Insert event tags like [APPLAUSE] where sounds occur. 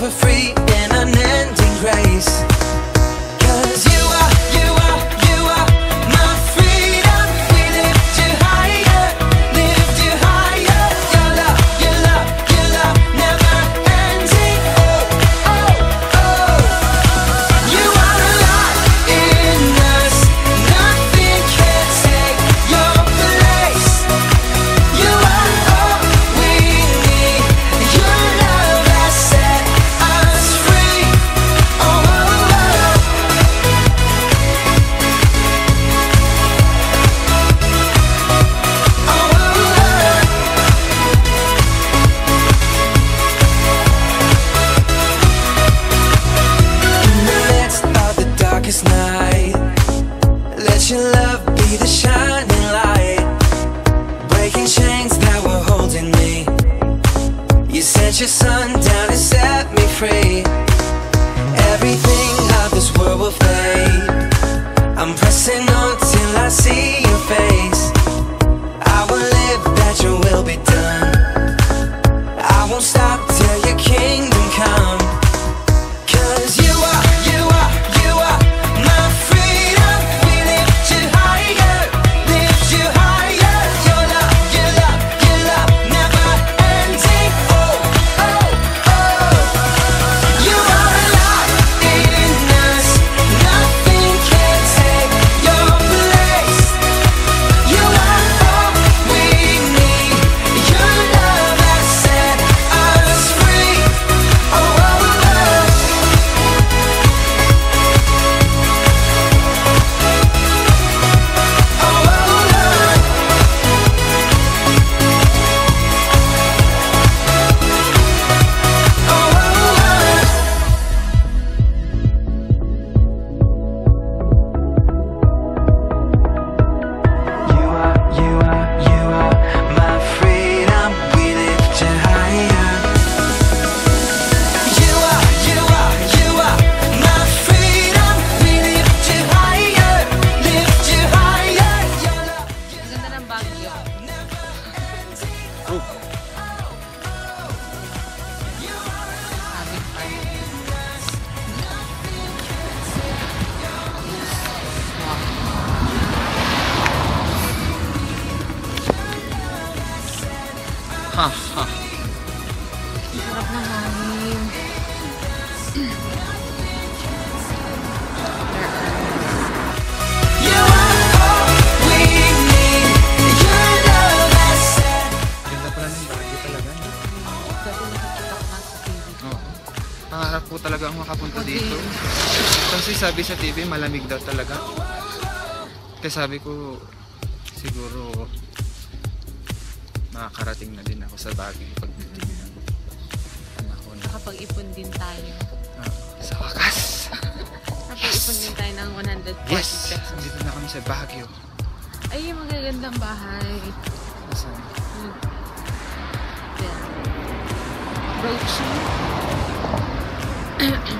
we're free in unending grace. Holding me. You sent your son down and set me free. Everything of this world will fade. I'm pressing on till I see your face. I will live that your will be done. I won't stop till your kingdom come. Ko lang sa TV. Oo. Pangarap ko talaga ang makapunta Ako dito. Kasi sabi sa TV, malamig daw talaga. Kaya sabi ko, siguro makakarating na din ako sa Baguio pagdating ng panahon. Nakapag-ipon din tayo. Ah, sa wakas! [LAUGHS] Nakapag-ipon din tayo ng 140 Yes! pesos. Dito na kami sa Baguio. Ay, yung magagandang bahay. Asan? Hmm. Roadshow. [CLEARS THROAT]